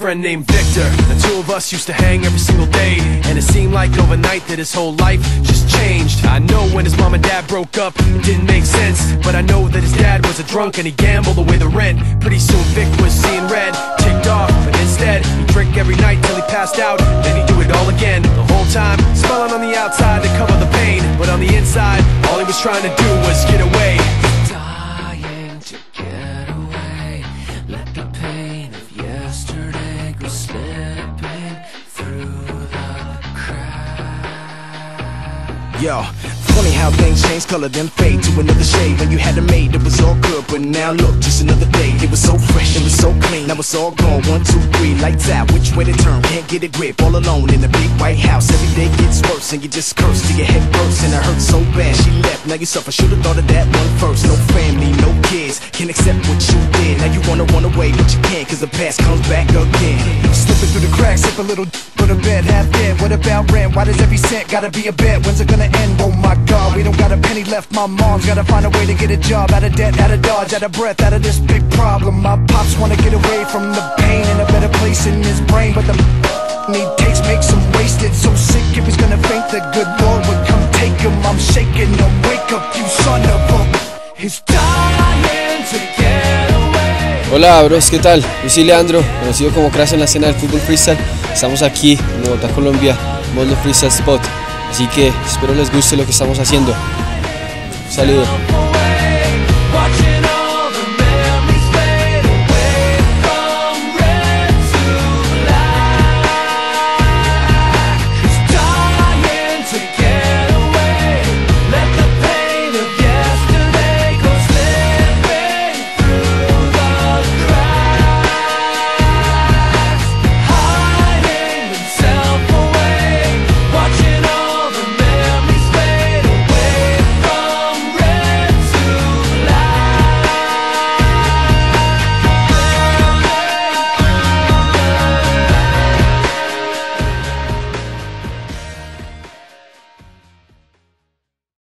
friend named Victor. The two of us used to hang every single day, and it seemed like overnight that his whole life just changed. I know when his mom and dad broke up, it didn't make sense, but I know that his dad was a drunk and he gambled away the rent. Pretty soon Vic was seeing red, ticked off, but instead he'd drink every night till he passed out. Then he'd do it all again, the whole time, smiling on the outside to cover the pain, but on the inside, all he was trying to do was get away. Yo, funny how things change color then fade to another shade. When you had it made, it was all good, but now look, just another day. It was so fresh, it was so clean. Now it's all gone. One, two, three, lights out. Which way to turn? Can't get a grip. All alone in the big white house. Every day gets worse, and you just curse till your head bursts. And it hurts so bad. She left, now you suffer. Should've thought of that one first. No family, no kids. Can't accept what you did. Now you wanna run away, but you can't, cause the past comes back again. Slipping through the cracks, sip a little go to bed, half dead. What about rent? Why does every cent gotta be a bet? When's it gonna end? Oh my god, we don't got a penny left. My mom's gotta find a way to get a job. Out of debt, out of dodge, out of breath, out of this big problem. My pops wanna get away from the pain in a better place in his brain, but the he takes makes him wasted. So sick if he's gonna faint, the good Lord would come take him. I'm shaking him, wake up, you son of a. He's dying to get away. Hola bros, ¿qué tal? Yo soy Leandro, conocido como Crash en la escena del fútbol freestyle. Estamos aquí en Bogotá, Colombia, Mondo Freestyle Spot. Así que espero les guste lo que estamos haciendo. Un saludo.